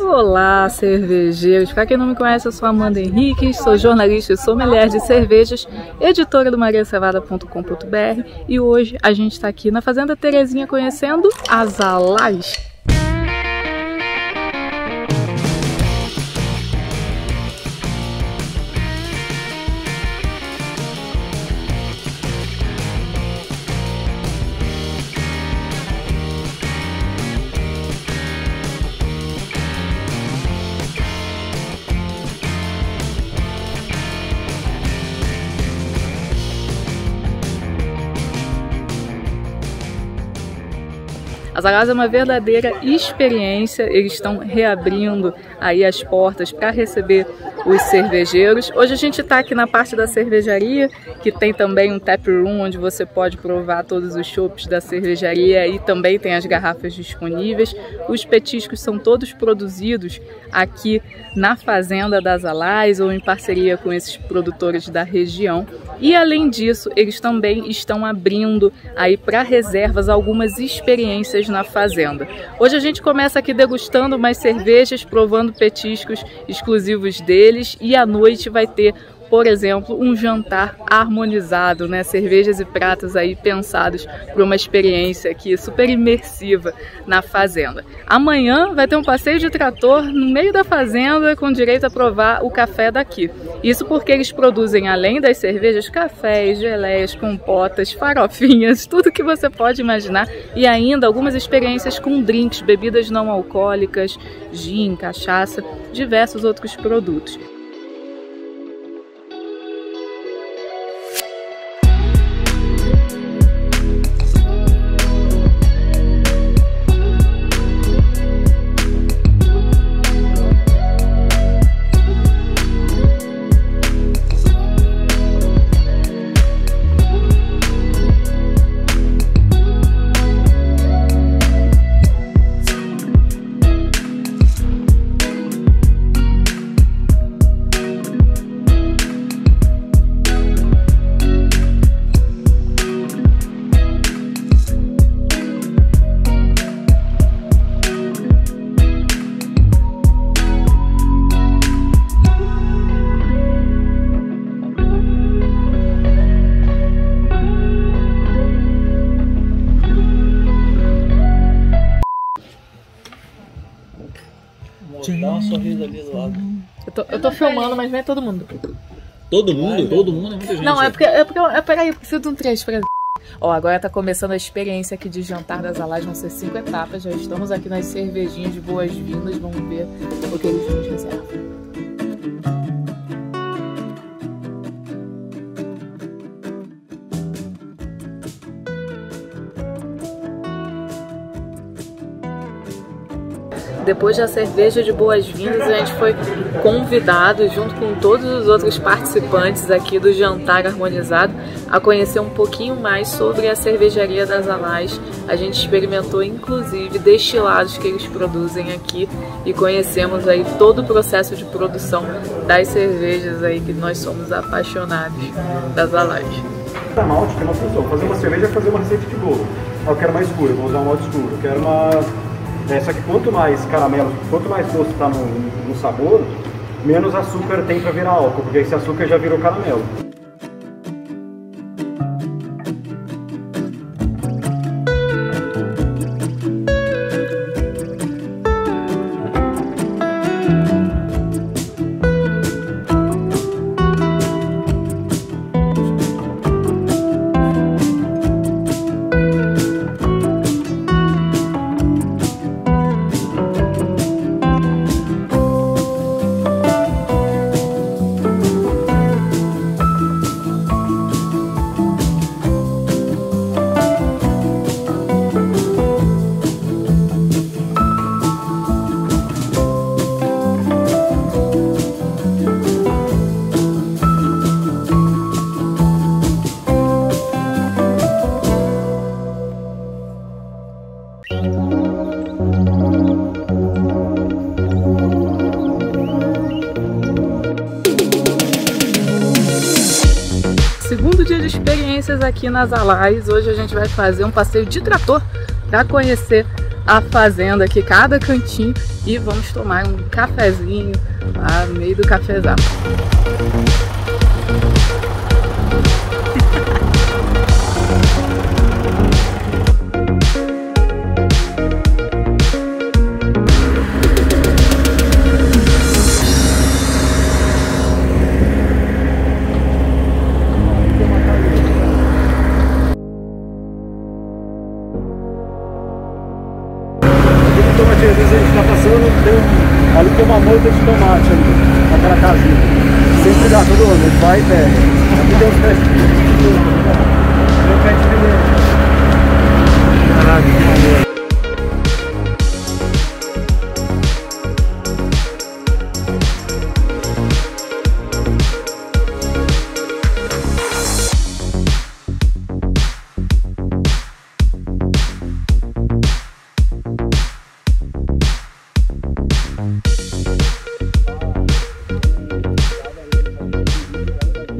Olá, cervejeiros! Para quem não me conhece, eu sou Amanda Henrique, sou jornalista e sommelier de cervejas, editora do mariacevada.com.br e hoje a gente está aqui na Fazenda Terezinha conhecendo as Alais. A Zagaz é uma verdadeira experiência, eles estão reabrindo aí as portas para receber os cervejeiros. Hoje a gente está aqui na parte da cervejaria, que tem também um tap room onde você pode provar todos os chopps da cervejaria e também tem as garrafas disponíveis. Os petiscos são todos produzidos aqui na fazenda das Alais ou em parceria com esses produtores da região. E além disso, eles também estão abrindo aí para reservas algumas experiências na fazenda. Hoje a gente começa aqui degustando umas cervejas, provando petiscos exclusivos deles e à noite vai ter por exemplo, um jantar harmonizado, né? Cervejas e pratos aí pensados para uma experiência aqui super imersiva na fazenda. Amanhã vai ter um passeio de trator no meio da fazenda com direito a provar o café daqui. Isso porque eles produzem, além das cervejas, cafés, geleias, compotas, farofinhas, tudo que você pode imaginar e ainda algumas experiências com drinks, bebidas não alcoólicas, gin, cachaça, diversos outros produtos. Sorriso ali do lado. Eu tô, eu tô filmando, mas não é todo mundo. Todo mundo? Todo mundo é muita gente. Não, é porque. É porque é, peraí, eu preciso de um trecho pra. Ó, agora tá começando a experiência aqui de jantar das Alás, vão ser cinco etapas. Já estamos aqui nas cervejinhas de boas-vindas, vamos ver o que eles nos reservam. Depois da cerveja de boas-vindas, a gente foi convidado, junto com todos os outros participantes aqui do Jantar Harmonizado, a conhecer um pouquinho mais sobre a cervejaria das Alais. A gente experimentou, inclusive, destilados que eles produzem aqui e conhecemos aí todo o processo de produção das cervejas aí que nós somos apaixonados das Alais. Da malte tem uma função, fazer uma cerveja é fazer uma receita de bolo. Eu quero mais escuro, vou usar um malte escuro. Eu quero uma é, só que quanto mais caramelo, quanto mais doce está no, no sabor, menos açúcar tem para virar álcool, porque esse açúcar já virou caramelo. Segundo dia de experiências aqui nas Alais. Hoje a gente vai fazer um passeio de trator para conhecer a fazenda aqui, cada cantinho, e vamos tomar um cafezinho lá no meio do cafezal. Tem, ali tem uma moita de tomate ali, naquela casinha. Sempre dá todo ano, gente vai e pega. Aqui tem uns pés de né? Tem um pé de pimenta. Caraca, que maneiro.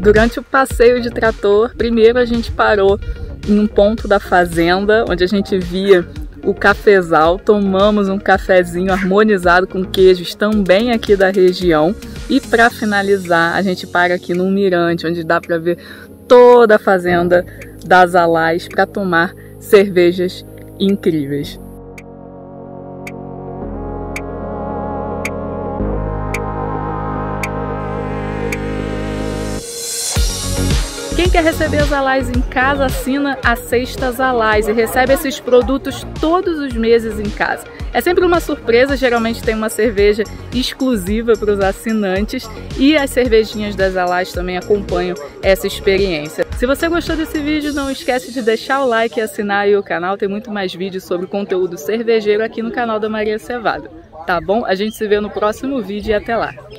Durante o passeio de trator, primeiro a gente parou em um ponto da fazenda, onde a gente via o cafezal, tomamos um cafezinho harmonizado com queijos também aqui da região. E para finalizar, a gente para aqui num mirante, onde dá para ver toda a fazenda das Alais para tomar cervejas incríveis. Quem quer receber as Alais em casa, assina a Sextas Alais e recebe esses produtos todos os meses em casa. É sempre uma surpresa, geralmente tem uma cerveja exclusiva para os assinantes e as cervejinhas das Alais também acompanham essa experiência. Se você gostou desse vídeo, não esquece de deixar o like e assinar aí o canal, tem muito mais vídeos sobre conteúdo cervejeiro aqui no canal da Maria Cevada. Tá bom? A gente se vê no próximo vídeo e até lá!